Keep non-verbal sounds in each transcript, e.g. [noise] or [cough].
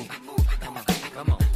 move. Come on, come on, come on.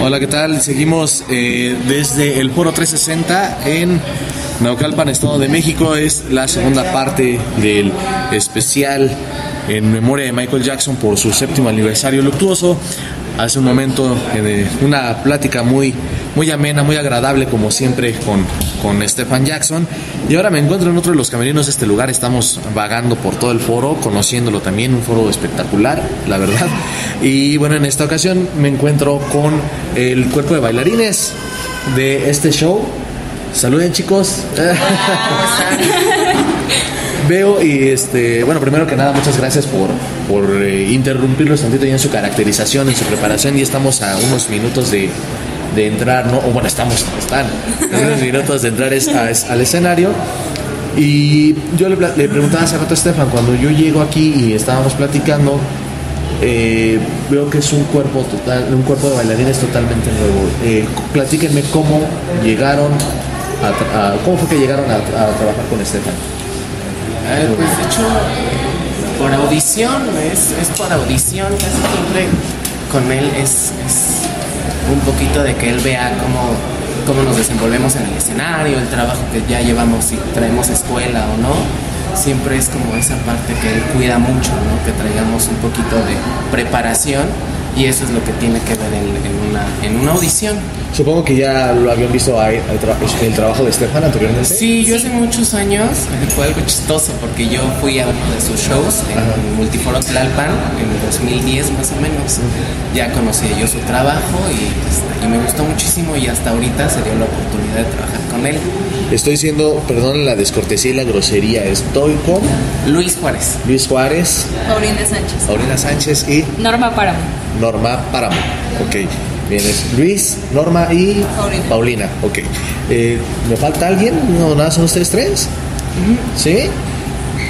Hola, ¿qué tal? Seguimos eh, desde el Foro 360 en Naucalpan, Estado de México. Es la segunda parte del especial en memoria de Michael Jackson por su séptimo aniversario luctuoso. Hace un momento eh, una plática muy, muy amena, muy agradable como siempre con, con Stefan Jackson. Y ahora me encuentro en otro de los camerinos de este lugar. Estamos vagando por todo el foro, conociéndolo también, un foro espectacular, la verdad. Y bueno, en esta ocasión me encuentro con el cuerpo de bailarines de este show. Saluden chicos. Veo y este, bueno, primero que nada, muchas gracias por, por eh, interrumpirlos tantito ya en su caracterización, en su preparación. Y estamos a unos minutos de, de entrar, ¿no? O bueno, estamos, están, unos minutos de entrar es- al escenario. Y yo le, preguntaba hace rato a Estefan, cuando yo llego aquí y estábamos platicando, eh, veo que es un cuerpo total, un cuerpo de bailarines totalmente nuevo. Eh, platíquenme cómo llegaron, a a- cómo fue que llegaron a, trabajar con Estefan. Eh, pues de hecho, por audición, es, es por audición, casi siempre con él es un poquito de que él vea cómo, cómo nos desenvolvemos en el escenario, el trabajo que ya llevamos, si traemos escuela o no. Siempre es como esa parte que él cuida mucho, ¿no? que traigamos un poquito de preparación y eso es lo que tiene que ver en, en una, en una audición. Supongo que ya lo habían visto ahí, el, tra- el trabajo de Estefan anteriormente. Sí, yo hace muchos años [laughs] fue algo chistoso porque yo fui a uno de sus shows en Multiforo Tlalpan en 2010 más o menos. Ya conocía yo su trabajo y, este, y me gustó muchísimo y hasta ahorita se dio la oportunidad de trabajar con él. Estoy siendo, perdón la descortesía y la grosería, estoy con Luis Juárez. Luis Juárez, Paulina Sánchez. Paulina Sánchez y Norma Páramo. Norma Páramo. Ok, bien, es Luis, Norma y Paulina. ok. Eh, ¿Me falta alguien? No, nada, son ustedes tres. ¿Sí?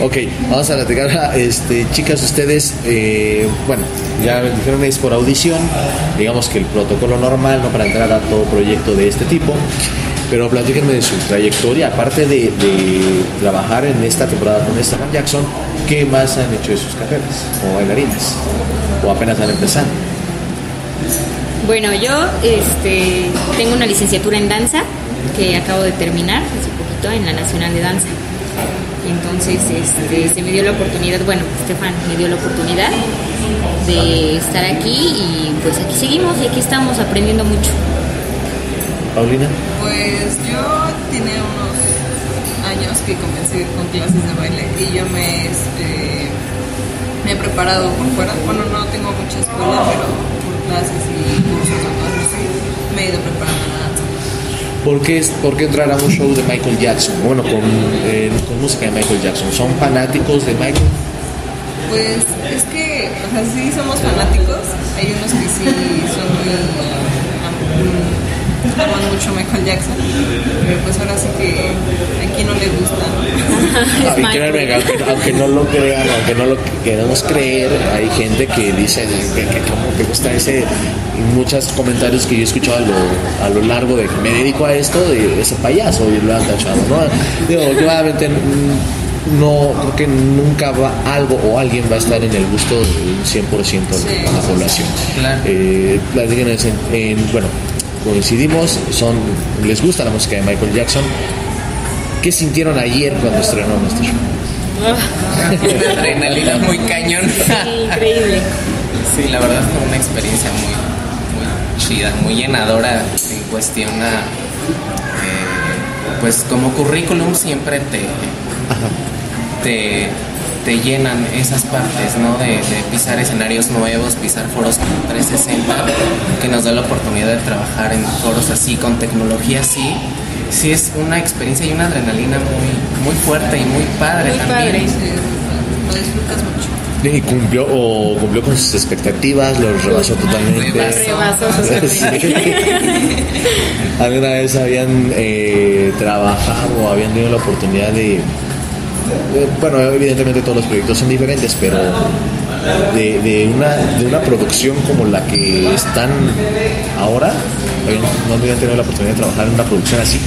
Ok, vamos a platicar. Este, chicas, ustedes, eh, bueno, ya me dijeron es por audición, digamos que el protocolo normal, ¿no? Para entrar a todo proyecto de este tipo. Pero platíquenme de su trayectoria, aparte de, trabajar en esta temporada con Stephen Jackson, ¿qué más han hecho de sus carreras como bailarines? ¿O apenas han empezado? Bueno, yo este, tengo una licenciatura en danza que acabo de terminar hace poquito en la Nacional de Danza. Entonces este, se me dio la oportunidad, bueno, Estefan me dio la oportunidad de estar aquí y pues aquí seguimos y aquí estamos aprendiendo mucho. Paulina. Pues yo tiene unos años que comencé con clases de baile y yo me, este, me he preparado por fuera. Bueno, no tengo mucha escuela, pero por clases y cursos o cosas así me he ido preparando danza. ¿Por qué, por qué entrar a un show de Michael Jackson? Bueno, con, eh, con música de Michael Jackson. ¿Son fanáticos de Michael? Pues es que, o sea, sí somos fanáticos. Hay unos que sí son muy. Aman mucho Michael Jackson. Pero pues ahora sí que a quien no le gusta. ¿no? [laughs] Créanme, aunque, aunque no lo crean, aunque no lo queramos creer, hay gente que dice que, que como te gusta ese, y muchos comentarios que yo he escuchado a lo, a lo largo de que me dedico a esto, de ese payaso, y lo han tachado, ¿no? Digo, obviamente no, creo que nunca va algo o alguien va a estar en el gusto del 100% de la población. Claro. Eh, en, en- bueno, coincidimos, son, les gusta la música de Michael Jackson. ¿Qué sintieron ayer cuando estrenó nuestro show? Una adrenalina muy cañón. increíble. Sí, la verdad fue una experiencia muy, muy chida, muy llenadora en cuestión a, eh, pues como currículum siempre te, te, te llenan esas partes, ¿no? De, de pisar escenarios nuevos, pisar foros como 360, que nos da la oportunidad de trabajar en foros así, con tecnología así. Sí es una experiencia y una adrenalina muy, muy fuerte y muy padre Muy también. padre. Sí, lo disfrutas mucho. Y cumplió o cumplió con sus expectativas, los rebasó totalmente. Rebasó. [laughs] Rebasó totalmente. Sí. [laughs] ¿Alguna vez habían eh, trabajado o habían tenido la oportunidad de- bueno, evidentemente todos los proyectos son diferentes, pero de, de una, de una producción como la que están ahora, no habían tenido la oportunidad de trabajar en una producción así.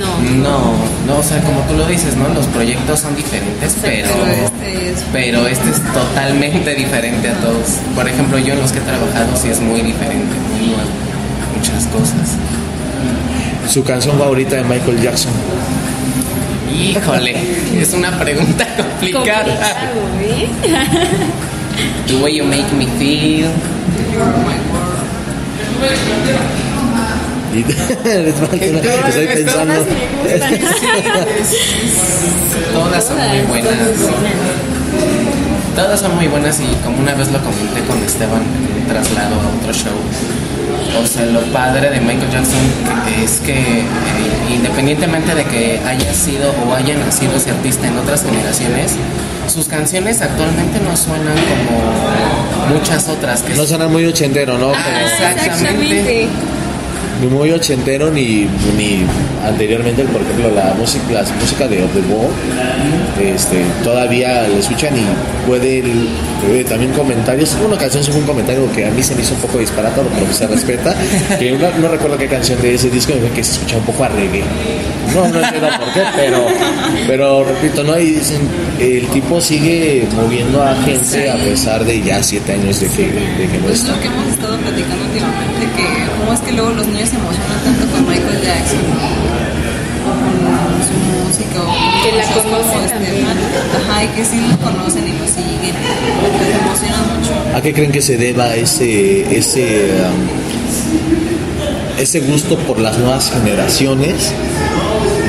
No. No, no, o sea, como tú lo dices, ¿no? Los proyectos son diferentes, pero, Pero este es pero este es totalmente diferente a todos. Por ejemplo, yo en los que he trabajado sí es muy diferente, muy nuevo, muchas cosas. Su canción favorita de Michael Jackson. Híjole, es una pregunta [laughs] complicada. Complicado, ¿eh? The way you make me feel. [laughs] Estoy pensando. [laughs] Todas son muy buenas. Todas son muy buenas y como una vez lo comenté con Esteban traslado a otro show. O sea, lo padre de Michael Jackson es que eh, independientemente de que haya sido o haya nacido ese artista en otras generaciones, sus canciones actualmente no suenan como muchas otras que No suena muy ochentero, ¿no? Como- Exactamente. ni muy ochentero ni, ni anteriormente, por ejemplo, la música, la música de Of the Wall, este, todavía la escuchan y puede eh, también comentarios. Una canción es un comentario que a mí se me hizo un poco disparatado, pero que se respeta. [laughs] Que no, no recuerdo qué canción de ese disco que se escucha un poco a reggae. No, no entiendo por qué, pero, pero repito, ¿no? Y dicen, el tipo sigue moviendo a gente a pesar de ya siete años de que, de que no está. lo que hemos estado platicando últimamente, que cómo es que luego los niños se emocionan tanto con Michael Jackson, música, o con Que la conocen este, también. Ajá, y que sí lo conocen y lo siguen, mucho. ¿A qué creen que se deba ese ese um, ese gusto por las nuevas generaciones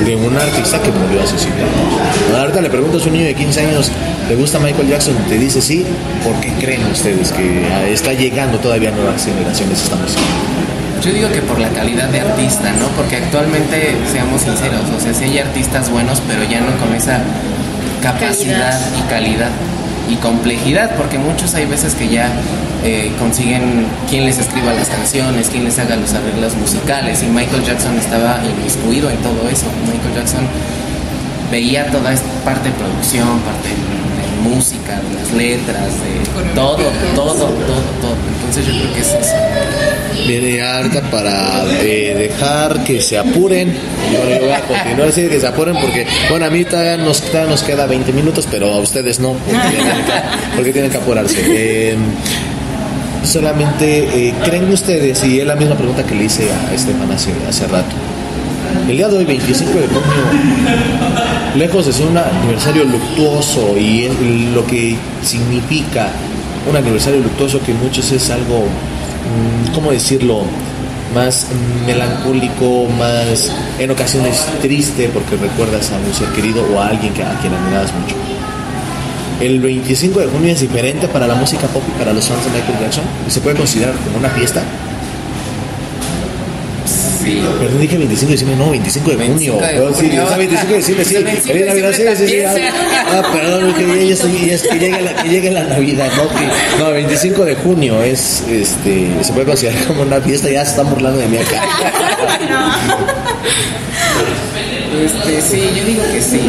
de un artista que murió hace cinco años? Ahorita le preguntas a un niño de 15 años, ¿le gusta Michael Jackson? Te dice sí. ¿Por qué creen ustedes que está llegando todavía a nuevas generaciones esta música? Yo digo que por la calidad de artista, ¿no? Porque actualmente, seamos sinceros, o sea, sí hay artistas buenos, pero ya no con esa capacidad Calidad. y calidad y complejidad, porque muchos hay veces que ya eh, consiguen quien les escriba las canciones, quien les haga los arreglos musicales, y Michael Jackson estaba inmiscuido en todo eso. Michael Jackson veía toda esta parte de producción, parte de, de música, de las letras, de todo, todo, todo, todo. Entonces yo creo que es eso. Viene ahorita para eh, dejar que se apuren. Bueno, yo voy a continuar así, que se apuren porque, bueno, a mí todavía nos, todavía nos queda 20 minutos, pero a ustedes no, porque tienen que, apurarse. Eh, solamente, eh, ¿creen ustedes, y es la misma pregunta que le hice a Estefan hace, hace rato, el día de hoy, 25 de junio, lejos de ser un aniversario luctuoso y lo que significa un aniversario luctuoso que muchos es algo, ¿cómo decirlo? Más melancólico, más en ocasiones triste porque recuerdas a un ser querido o a alguien que, a quien admirabas mucho. El 25 de junio es diferente para la música pop y para los fans de Michael Jackson. Se puede considerar como una fiesta. Sí. Perdón, dije 25 de diciembre, no, 25 de 25 junio. de sí, junio. ah, 25 de diciembre, sí. El 25 de Feliz Navidad, sí, sí, sí, ah, perdón, que ya, ya ya es que llegue la, que llegue la Navidad, no, que, no, 25 de junio es, este, se puede considerar como una fiesta, ya se están burlando de mí acá. [laughs] Este, sí, yo digo que sí.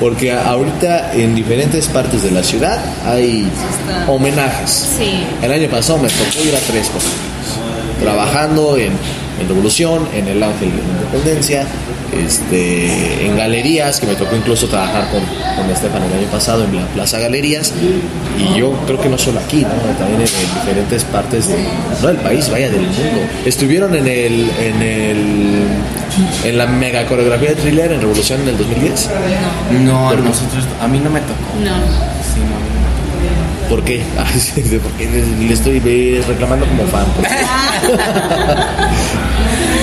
Porque ahorita en diferentes partes de la ciudad hay homenajes. Sí. El año pasado me tocó ir a tres cosas. Trabajando en, en Revolución, en el Ángel de la Independencia, este, en galerías, que me tocó incluso trabajar con, con Estefan el año pasado en la Plaza Galerías. Y yo creo que no solo aquí, ¿no? también en, en diferentes partes de, no del país, vaya, del mundo. Estuvieron en el, en el en la mega coreografía de thriller en Revolución en el 2010. No, a nosotros, a mí no me tocó. No. Sí, no, a mí no me tocó. ¿Por qué? Porque [laughs] le estoy reclamando como fan. [laughs]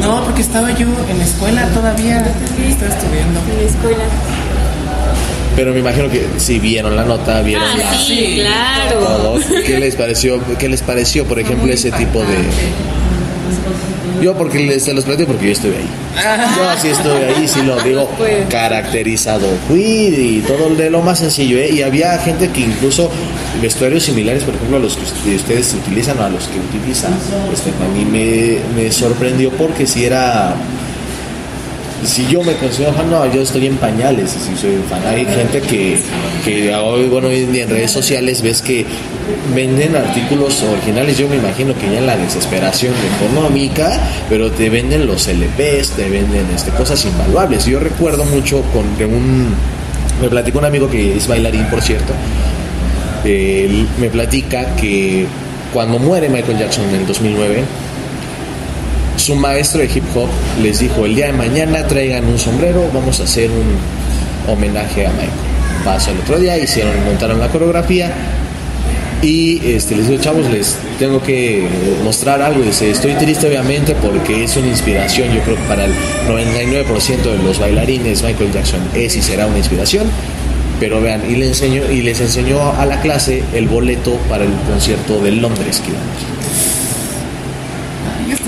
No, porque estaba yo en la escuela todavía. Estaba estudiando. En la escuela. Pero me imagino que si vieron la nota, vieron Ah, la- sí, claro. todo. ¿Qué les pareció? ¿Qué les pareció, por ejemplo, ese tipo de Yo porque les, se los platico porque yo estuve ahí. Yo sí estuve ahí, sí lo digo, [laughs] Pues. caracterizado. Fui y todo de lo más sencillo, ¿eh? Y había gente que incluso vestuarios similares, por ejemplo, a los que ust- ustedes utilizan o a los que utiliza Stephanie, me, me sorprendió porque si era si yo me considero fan, no, yo estoy en pañales, si soy fan. Hay gente que, que hoy, bueno, en día en redes sociales ves que venden artículos originales, yo me imagino que ya en la desesperación económica, pero te venden los LPs, te venden este, cosas invaluables. Yo recuerdo mucho con de un, me platicó un amigo que es bailarín, por cierto, me platica que cuando muere Michael Jackson en el 2009, su maestro de hip hop les dijo, el día de mañana traigan un sombrero, vamos a hacer un homenaje a Michael. Pasó el otro día, hicieron, montaron la coreografía y este, les digo, chavos, les tengo que mostrar algo. Dice, estoy triste obviamente porque es una inspiración, yo creo que para el 99% de los bailarines Michael Jackson es y será una inspiración. Pero vean, y, le enseñó, y les enseñó a la clase el boleto para el concierto de Londres que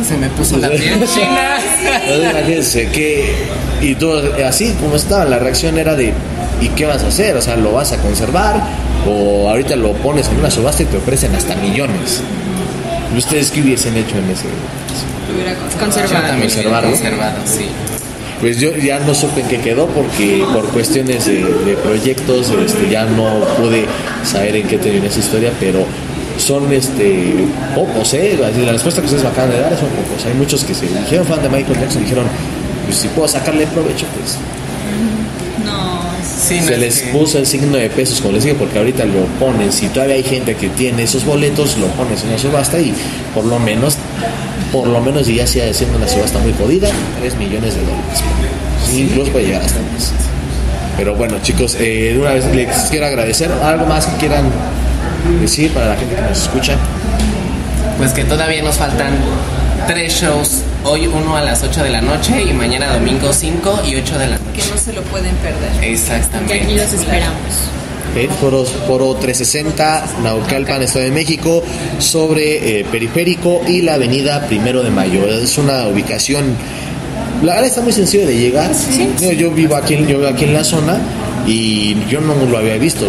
se me puso la piel [laughs] Entonces, china. imagínense que y todo así como estaba la reacción era de ¿y qué vas a hacer? O sea, ¿lo vas a conservar? O ahorita lo pones en una subasta y te ofrecen hasta millones. ¿Y ¿Ustedes qué hubiesen hecho en ese? Hubiera Conservado. también Conservarlo. conservado, sí. Pues yo ya no supe en qué quedó porque por cuestiones de, de proyectos este, ya no pude saber en qué terminó esa historia, pero son este pocos, ¿eh? La respuesta que ustedes me acaban de dar son pocos. Hay muchos que se dijeron fan de Michael Jackson, dijeron, pues si puedo sacarle provecho, pues No, Sí, no se es les que- puso el signo de pesos, como les dije, porque ahorita lo ponen. Si todavía hay gente que tiene esos boletos, lo pones en una subasta y por lo menos, por lo menos, y ya sea siendo una subasta muy jodida, 3 millones de dólares. Sí, incluso puede llegar hasta más. Pero bueno, chicos, eh, de una vez les quiero agradecer. ¿Algo más que quieran decir para la gente que nos escucha? Pues que todavía nos faltan tres shows. Hoy uno a las 8 de la noche y mañana domingo 5 y 8 de la que noche. no se lo pueden perder. Y aquí Exactamente. los esperamos. Eh, Foro, Foro 360, Naucalpan, Estado de México, sobre eh, Periférico y la Avenida Primero de Mayo. Es una ubicación, la verdad está muy sencillo de llegar. Yo, yo vivo aquí, yo vivo aquí en la zona y yo no lo había visto.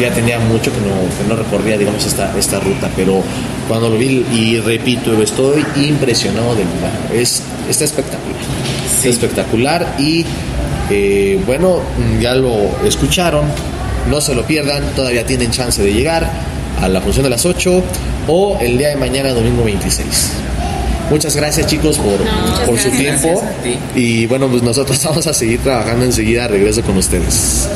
Ya tenía mucho que no, que no recorría, digamos, esta, esta ruta, pero cuando lo vi y repito, estoy impresionado del lugar. Es, está espectacular. Está espectacular y eh, bueno, ya lo escucharon, no se lo pierdan, todavía tienen chance de llegar a la función de las 8 o el día de mañana, domingo 26. Muchas gracias chicos por, por su tiempo. Y bueno, pues nosotros [laughs] vamos a seguir trabajando enseguida, regreso con ustedes.